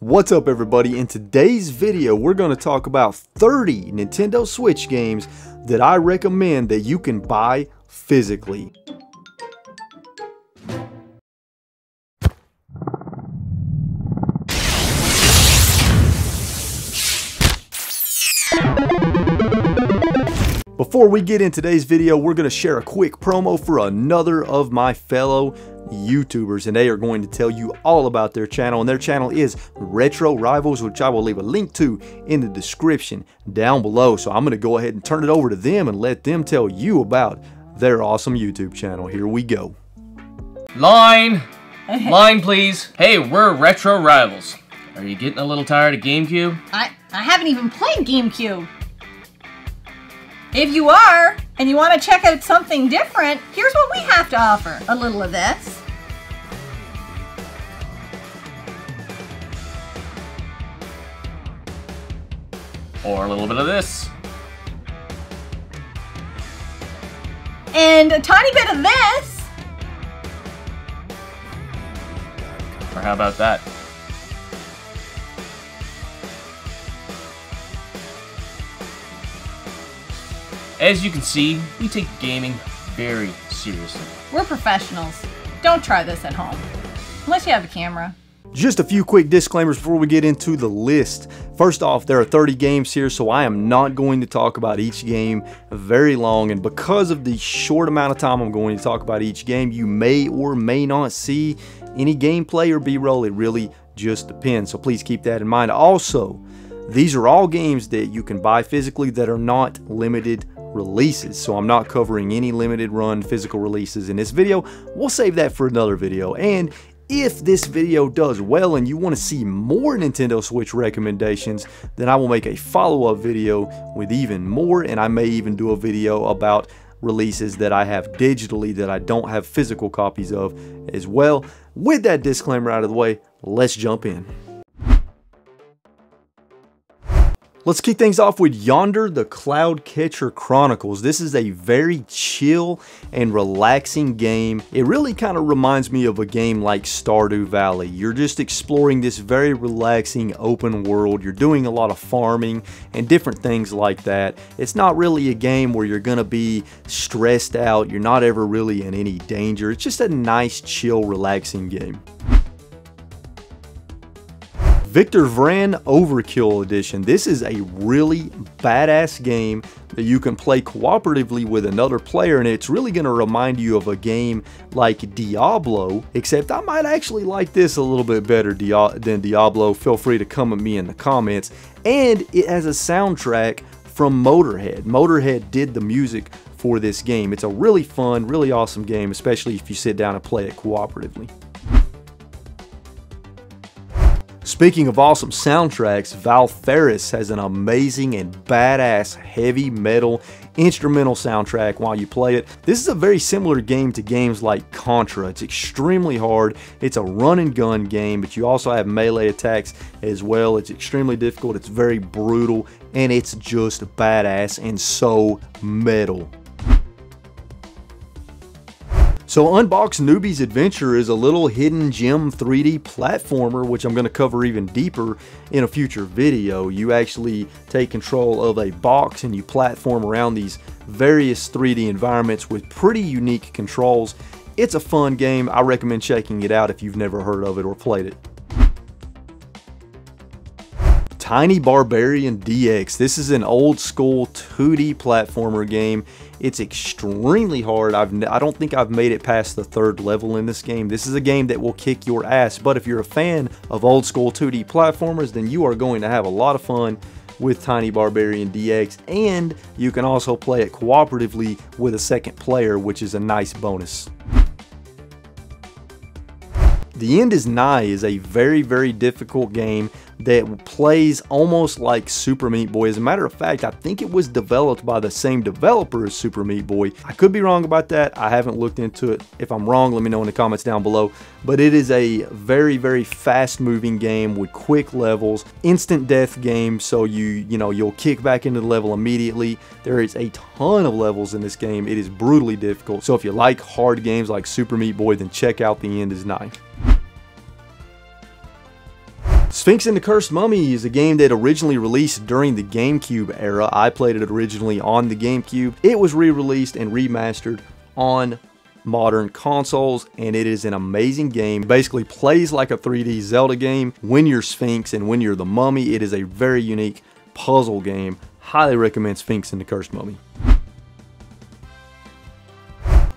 What's up everybody? In today's video we're going to talk about 30 Nintendo Switch games that I recommend that you can buy physically. Before we get in today's video, we're going to share a quick promo for another of my fellow YouTubers and they are going to tell you all about their channel and their channel is Retro Rivals which I will leave a link to in the description down below. So I'm going to go ahead and turn it over to them and let them tell you about their awesome YouTube channel. Here we go. Line! Line please. Hey, we're Retro Rivals. Are you getting a little tired of GameCube? I, I haven't even played GameCube. If you are, and you want to check out something different, here's what we have to offer. A little of this. Or a little bit of this. And a tiny bit of this. Or how about that? As you can see, we take gaming very seriously. We're professionals. Don't try this at home. Unless you have a camera. Just a few quick disclaimers before we get into the list. First off, there are 30 games here, so I am not going to talk about each game very long. And because of the short amount of time I'm going to talk about each game, you may or may not see any gameplay or B-roll. It really just depends. So please keep that in mind. Also, these are all games that you can buy physically that are not limited releases. So I'm not covering any limited run physical releases in this video. We'll save that for another video. And if this video does well and you want to see more Nintendo Switch recommendations, then I will make a follow-up video with even more and I may even do a video about releases that I have digitally that I don't have physical copies of as well. With that disclaimer out of the way, let's jump in. Let's kick things off with Yonder the Cloud Catcher Chronicles. This is a very chill and relaxing game. It really kind of reminds me of a game like Stardew Valley. You're just exploring this very relaxing open world. You're doing a lot of farming and different things like that. It's not really a game where you're going to be stressed out. You're not ever really in any danger. It's just a nice, chill, relaxing game. Victor Vran Overkill Edition. This is a really badass game that you can play cooperatively with another player and it's really going to remind you of a game like Diablo, except I might actually like this a little bit better than Diablo. Feel free to come at me in the comments. And it has a soundtrack from Motorhead. Motorhead did the music for this game. It's a really fun, really awesome game, especially if you sit down and play it cooperatively. Speaking of awesome soundtracks, Valfaris has an amazing and badass heavy metal instrumental soundtrack while you play it. This is a very similar game to games like Contra. It's extremely hard. It's a run and gun game, but you also have melee attacks as well. It's extremely difficult. It's very brutal, and it's just badass and so metal. So Unbox Newbie's Adventure is a little hidden gem 3D platformer, which I'm going to cover even deeper in a future video. You actually take control of a box and you platform around these various 3D environments with pretty unique controls. It's a fun game. I recommend checking it out if you've never heard of it or played it. Tiny Barbarian DX. This is an old school 2D platformer game. It's extremely hard. I've, I don't think I've made it past the third level in this game. This is a game that will kick your ass, but if you're a fan of old school 2D platformers, then you are going to have a lot of fun with Tiny Barbarian DX, and you can also play it cooperatively with a second player, which is a nice bonus. The End is Nigh is a very, very difficult game that plays almost like Super Meat Boy. As a matter of fact, I think it was developed by the same developer as Super Meat Boy. I could be wrong about that. I haven't looked into it. If I'm wrong, let me know in the comments down below. But it is a very, very fast moving game with quick levels, instant death game. So you, you know, you'll kick back into the level immediately. There is a ton of levels in this game. It is brutally difficult. So if you like hard games like Super Meat Boy, then check out The End is Nigh. Sphinx and the Cursed Mummy is a game that originally released during the GameCube era. I played it originally on the GameCube. It was re-released and remastered on modern consoles and it is an amazing game. Basically plays like a 3D Zelda game when you're Sphinx and when you're the mummy. It is a very unique puzzle game. Highly recommend Sphinx and the Cursed Mummy.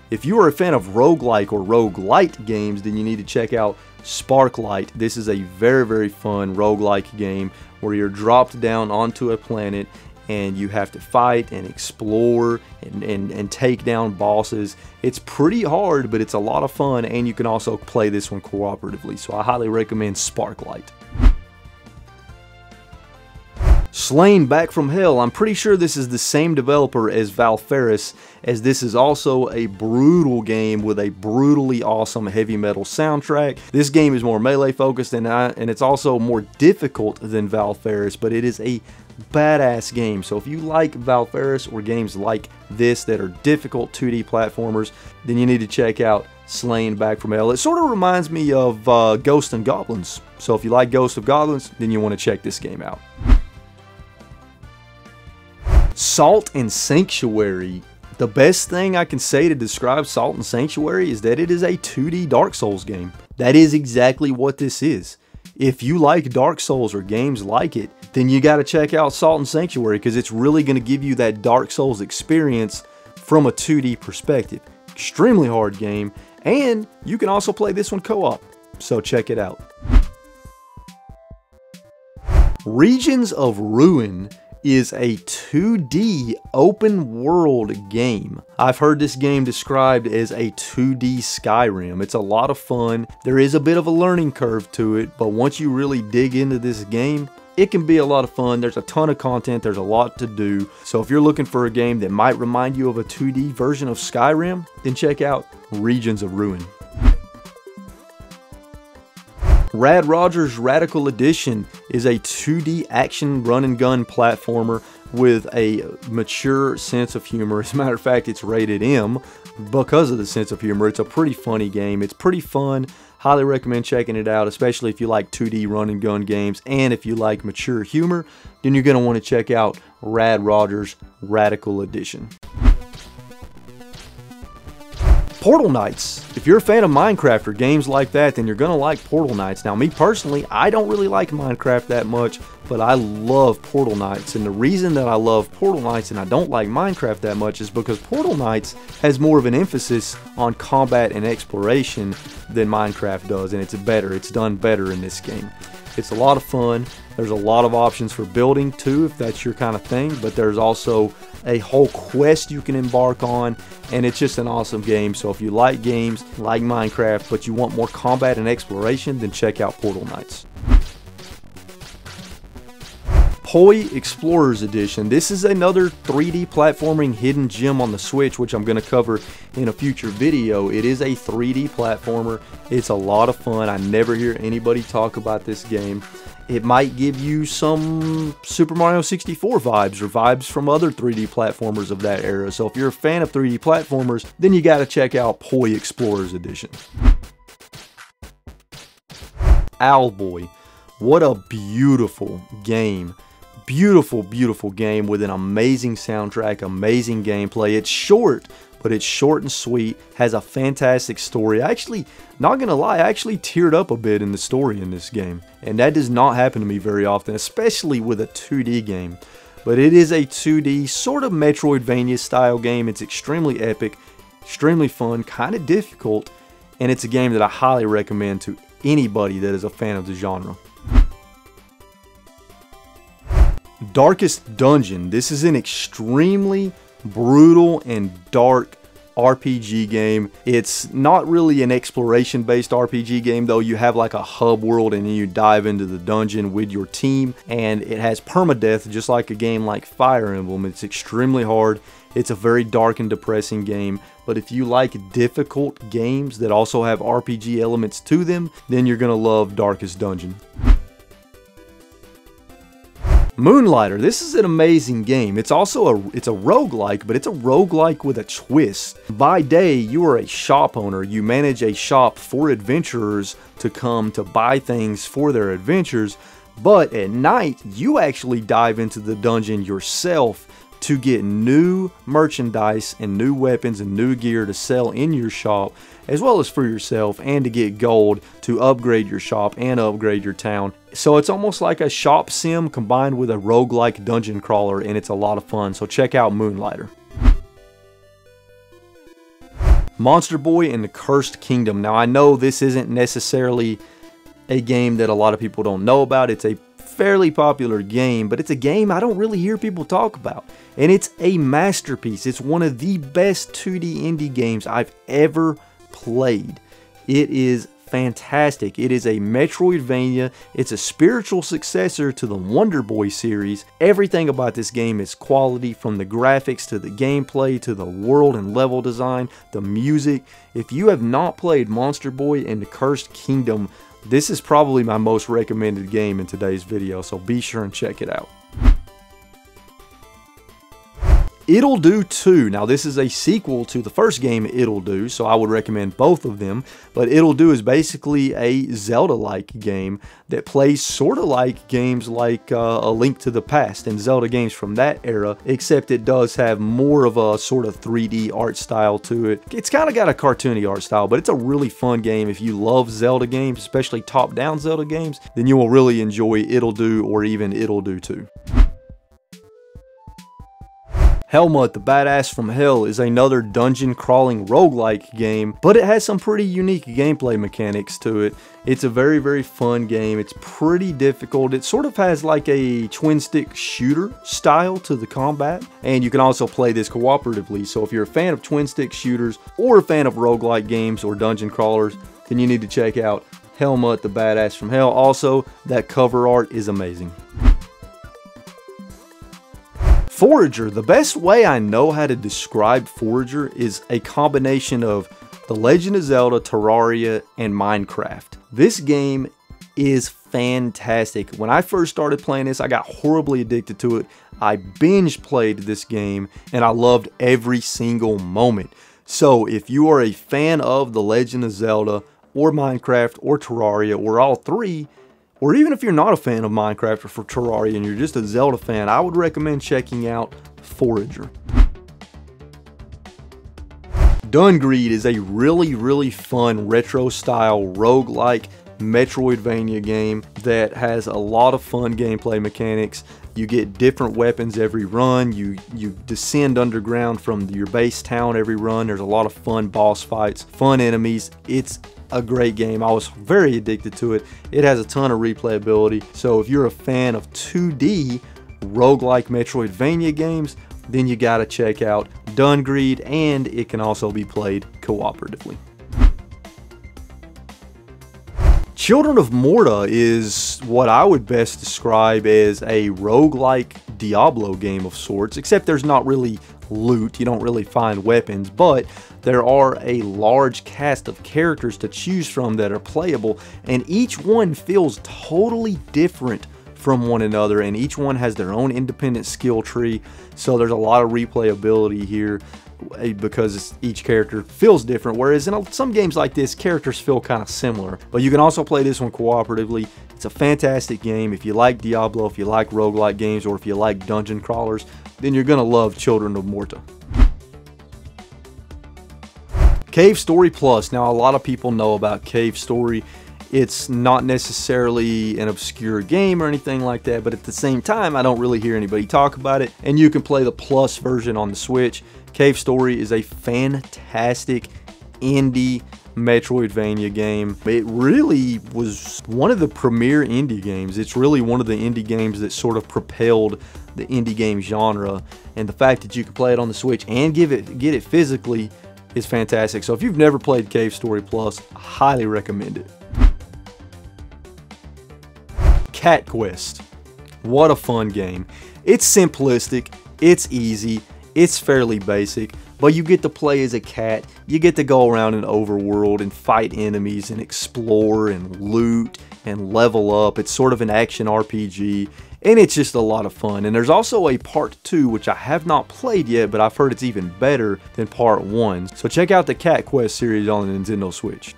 If you are a fan of roguelike or roguelite games, then you need to check out Sparklite. This is a very, very fun roguelike game where you're dropped down onto a planet and you have to fight and explore and, and, and take down bosses. It's pretty hard, but it's a lot of fun, and you can also play this one cooperatively. So I highly recommend Sparklite. Slain Back from Hell. I'm pretty sure this is the same developer as Valfaris, as this is also a brutal game with a brutally awesome heavy metal soundtrack. This game is more melee focused and, I, and it's also more difficult than Valfaris, but it is a badass game. So if you like Valfaris or games like this that are difficult 2D platformers, then you need to check out Slain Back from Hell. It sort of reminds me of uh, Ghost and Goblins. So if you like Ghost of Goblins, then you want to check this game out. Salt and Sanctuary. The best thing I can say to describe Salt and Sanctuary is that it is a 2D Dark Souls game. That is exactly what this is. If you like Dark Souls or games like it, then you got to check out Salt and Sanctuary because it's really going to give you that Dark Souls experience from a 2D perspective. Extremely hard game, and you can also play this one co-op, so check it out. Regions of Ruin is a 2D open world game. I've heard this game described as a 2D Skyrim. It's a lot of fun. There is a bit of a learning curve to it, but once you really dig into this game, it can be a lot of fun. There's a ton of content, there's a lot to do. So if you're looking for a game that might remind you of a 2D version of Skyrim, then check out Regions of Ruin. Rad Rogers Radical Edition is a 2D action run and gun platformer with a mature sense of humor. As a matter of fact, it's rated M because of the sense of humor. It's a pretty funny game. It's pretty fun. Highly recommend checking it out, especially if you like 2D run and gun games and if you like mature humor, then you're going to want to check out Rad Rogers Radical Edition. Portal Knights. If you're a fan of Minecraft or games like that, then you're going to like Portal Knights. Now, me personally, I don't really like Minecraft that much, but I love Portal Knights. And the reason that I love Portal Knights and I don't like Minecraft that much is because Portal Knights has more of an emphasis on combat and exploration than Minecraft does, and it's better. It's done better in this game. It's a lot of fun. There's a lot of options for building too, if that's your kind of thing, but there's also a whole quest you can embark on, and it's just an awesome game. So if you like games like Minecraft, but you want more combat and exploration, then check out Portal Knights. Poi Explorers Edition. This is another 3D platforming hidden gem on the Switch, which I'm going to cover in a future video. It is a 3D platformer. It's a lot of fun. I never hear anybody talk about this game it might give you some Super Mario 64 vibes or vibes from other 3D platformers of that era. So if you're a fan of 3D platformers, then you got to check out Poi Explorers Edition. Owlboy. What a beautiful game. Beautiful, beautiful game with an amazing soundtrack, amazing gameplay. It's short, but it's short and sweet, has a fantastic story. Actually, not gonna lie, I actually teared up a bit in the story in this game, and that does not happen to me very often, especially with a 2D game. But it is a 2D, sort of Metroidvania style game. It's extremely epic, extremely fun, kind of difficult, and it's a game that I highly recommend to anybody that is a fan of the genre. Darkest Dungeon. This is an extremely brutal and dark RPG game. It's not really an exploration based RPG game though. You have like a hub world and then you dive into the dungeon with your team and it has permadeath just like a game like Fire Emblem. It's extremely hard. It's a very dark and depressing game, but if you like difficult games that also have RPG elements to them, then you're going to love Darkest Dungeon. Moonlighter, this is an amazing game. It's also a it's a roguelike, but it's a roguelike with a twist. By day, you are a shop owner. You manage a shop for adventurers to come to buy things for their adventures, but at night, you actually dive into the dungeon yourself to get new merchandise and new weapons and new gear to sell in your shop as well as for yourself and to get gold to upgrade your shop and upgrade your town. So it's almost like a shop sim combined with a roguelike dungeon crawler and it's a lot of fun. So check out Moonlighter. Monster Boy and the Cursed Kingdom. Now I know this isn't necessarily a game that a lot of people don't know about. It's a fairly popular game, but it's a game I don't really hear people talk about. And it's a masterpiece. It's one of the best 2D indie games I've ever played. It is fantastic. It is a Metroidvania. It's a spiritual successor to the Wonder Boy series. Everything about this game is quality from the graphics to the gameplay to the world and level design, the music. If you have not played Monster Boy and the Cursed Kingdom, this is probably my most recommended game in today's video, so be sure and check it out. Ittle Dew 2. Now, this is a sequel to the first game, Ittle Dew, so I would recommend both of them. But Ittle Dew is basically a Zelda-like game that plays sort of like games like uh, A Link to the Past and Zelda games from that era, except it does have more of a sort of 3D art style to it. It's kind of got a cartoony art style, but it's a really fun game. If you love Zelda games, especially top-down Zelda games, then you will really enjoy Ittle Dew or even Ittle Dew 2. Hellmut the Badass from Hell is another dungeon crawling roguelike game, but it has some pretty unique gameplay mechanics to it. It's a very, very fun game. It's pretty difficult. It sort of has like a twin stick shooter style to the combat, and you can also play this cooperatively. So if you're a fan of twin stick shooters or a fan of roguelike games or dungeon crawlers, then you need to check out Hellmut the Badass from Hell. Also, that cover art is amazing. Forager, the best way I know how to describe Forager is a combination of The Legend of Zelda, Terraria, and Minecraft. This game is fantastic. When I first started playing this, I got horribly addicted to it. I binge played this game and I loved every single moment. So if you are a fan of The Legend of Zelda or Minecraft or Terraria or all three, or even if you're not a fan of Minecraft or for Terraria and you're just a Zelda fan, I would recommend checking out Forager. Dungreed is a really, really fun retro style roguelike Metroidvania game that has a lot of fun gameplay mechanics. You get different weapons every run. You you descend underground from your base town every run. There's a lot of fun boss fights, fun enemies. It's a great game. I was very addicted to it. It has a ton of replayability. So if you're a fan of 2D roguelike Metroidvania games, then you gotta check out Dungreed and it can also be played cooperatively. Children of Morta is what I would best describe as a roguelike Diablo game of sorts, except there's not really loot, you don't really find weapons, but there are a large cast of characters to choose from that are playable, and each one feels totally different from one another, and each one has their own independent skill tree, so there's a lot of replayability here eh, because each character feels different whereas in some games like this characters feel kind of similar. But you can also play this one cooperatively. It's a fantastic game. If you like Diablo if you like roguelike games or if you like dungeon crawlers then you're gonna love Children of Morta Cave Story Plus. Now, a lot of people know about Cave Story. It's not necessarily an obscure game or anything like that, but at the same time, I don't really hear anybody talk about it. And you can play the Plus version on the Switch. Cave Story is a fantastic indie Metroidvania game. It really was one of the premier indie games. It's really one of the indie games that sort of propelled the indie game genre. And the fact that you can play it on the Switch and give it get it physically is fantastic. So if you've never played Cave Story Plus, I highly recommend it. Cat Quest. What a fun game. It's simplistic, it's easy, it's fairly basic, but you get to play as a cat. You get to go around an overworld and fight enemies and explore and loot and level up. It's sort of an action RPG. and it's just a lot of fun. And there's also a part two, which I have not played yet, but I've heard it's even better than part one. So check out the Cat Quest series on the Nintendo Switch.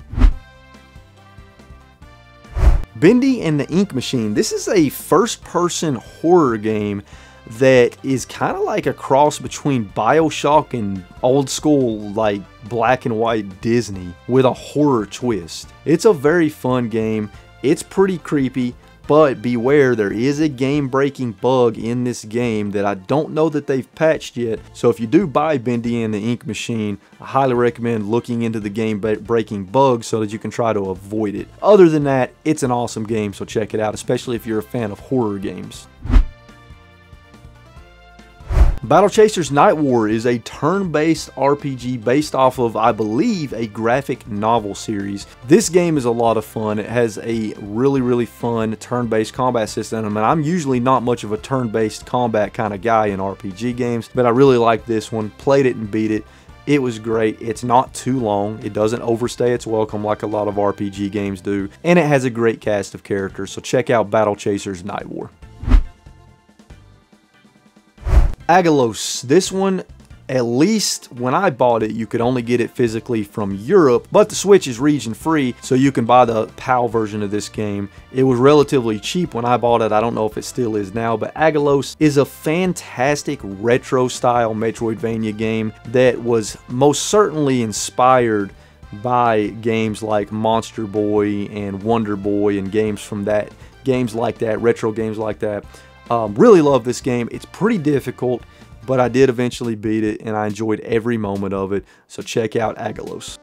Bendy and the Ink Machine. This is a first person horror game that is kind of like a cross between Bioshock and old school, like black and white Disney with a horror twist. It's a very fun game. It's pretty creepy. But beware, there is a game breaking bug in this game that I don't know that they've patched yet. So if you do buy Bendy and the Ink Machine, I highly recommend looking into the game breaking bug so that you can try to avoid it. Other than that, it's an awesome game, so check it out, especially if you're a fan of horror games. Battle Chasers Night War is a turn-based RPG based off of, I believe, a graphic novel series. This game is a lot of fun. It has a really, really fun turn-based combat system, and I'm usually not much of a turn-based combat kind of guy in RPG games, but I really like this one. Played it and beat it. It was great. It's not too long. It doesn't overstay its welcome like a lot of RPG games do. And it has a great cast of characters, so check out Battle Chasers Night War. Aggelos. This one, at least when I bought it, you could only get it physically from Europe, but the Switch is region free, so you can buy the PAL version of this game. It was relatively cheap when I bought it. I don't know if it still is now, but Aggelos is a fantastic retro style Metroidvania game that was most certainly inspired by games like Monster Boy and Wonder Boy and games from that, games like that, retro games like that. Um, really love this game. It's pretty difficult, but I did eventually beat it and I enjoyed every moment of it. So check out Aggelos.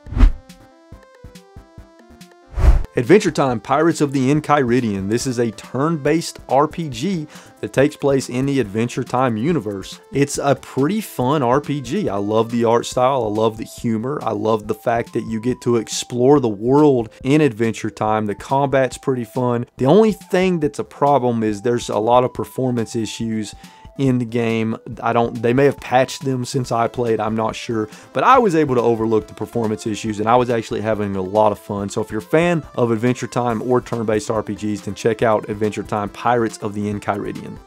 Adventure Time Pirates of the Enchiridion. This is a turn-based RPG that takes place in the Adventure Time universe. It's a pretty fun RPG. I love the art style, I love the humor, I love the fact that you get to explore the world in Adventure Time. The combat's pretty fun. The only thing that's a problem is there's a lot of performance issues in the game. I don't, they may have patched them since I played, I'm not sure, but I was able to overlook the performance issues and I was actually having a lot of fun. So if you're a fan of Adventure Time or turn-based RPGs, then check out Adventure Time Pirates of the Enchiridion.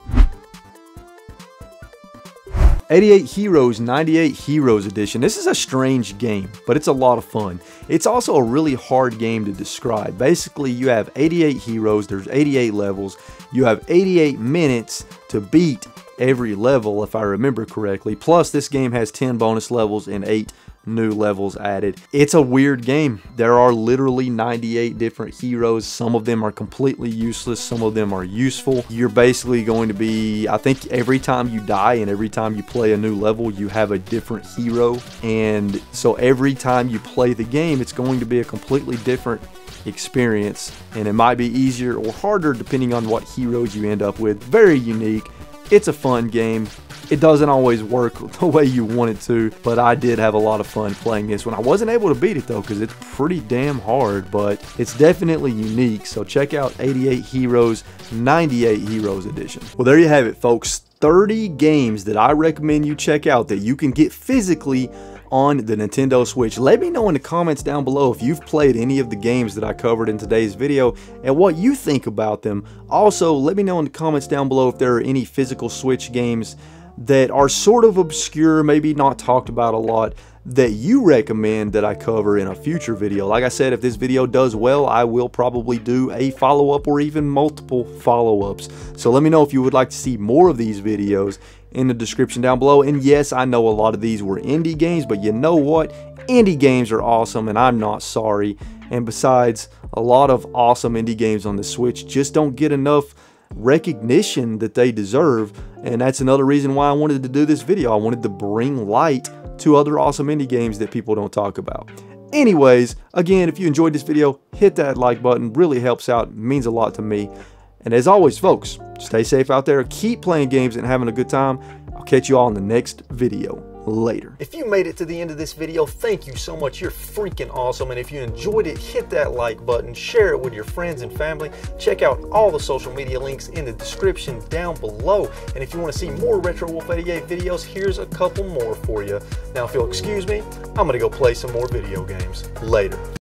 88 Heroes 98 Heroes Edition. This is a strange game, but it's a lot of fun. It's also a really hard game to describe. Basically, you have 88 heroes, there's 88 levels, you have 88 minutes to beat every level if I remember correctly. Plus this game has 10 bonus levels and 8 new levels added. It's a weird game. There are literally 98 different heroes. Some of them are completely useless. Some of them are useful. You're basically going to be, I think every time you die and every time you play a new level, you have a different hero. And so every time you play the game, it's going to be a completely different experience. And it might be easier or harder depending on what heroes you end up with. Very unique. It's a fun game. It doesn't always work the way you want it to, but I did have a lot of fun playing this one. I wasn't able to beat it though because it's pretty damn hard, but it's definitely unique. So check out 88 Heroes, 98 Heroes Edition. Well, there you have it, folks. 30 games that I recommend you check out that you can get physically on the Nintendo Switch. Let me know in the comments down below if you've played any of the games that I covered in today's video and what you think about them. Also, let me know in the comments down below if there are any physical Switch games that are sort of obscure, maybe not talked about a lot, that you recommend that I cover in a future video. Like I said, if this video does well, I will probably do a follow-up or even multiple follow-ups. So let me know if you would like to see more of these videos in the description down below. And yes, I know a lot of these were indie games, but you know what? Indie games are awesome and I'm not sorry. And besides, a lot of awesome indie games on the Switch just don't get enough recognition that they deserve. And that's another reason why I wanted to do this video. I wanted to bring light to other awesome indie games that people don't talk about. Anyways, again, if you enjoyed this video, hit that like button. Really helps out. Means a lot to me. And as always, folks, stay safe out there, keep playing games and having a good time. I'll catch you all in the next video later. If you made it to the end of this video, thank you so much. You're freaking awesome. And if you enjoyed it, hit that like button, share it with your friends and family. Check out all the social media links in the description down below. And if you want to see more Retro Wolf 88 videos, here's a couple more for you. Now, if you'll excuse me, I'm going to go play some more video games. Later.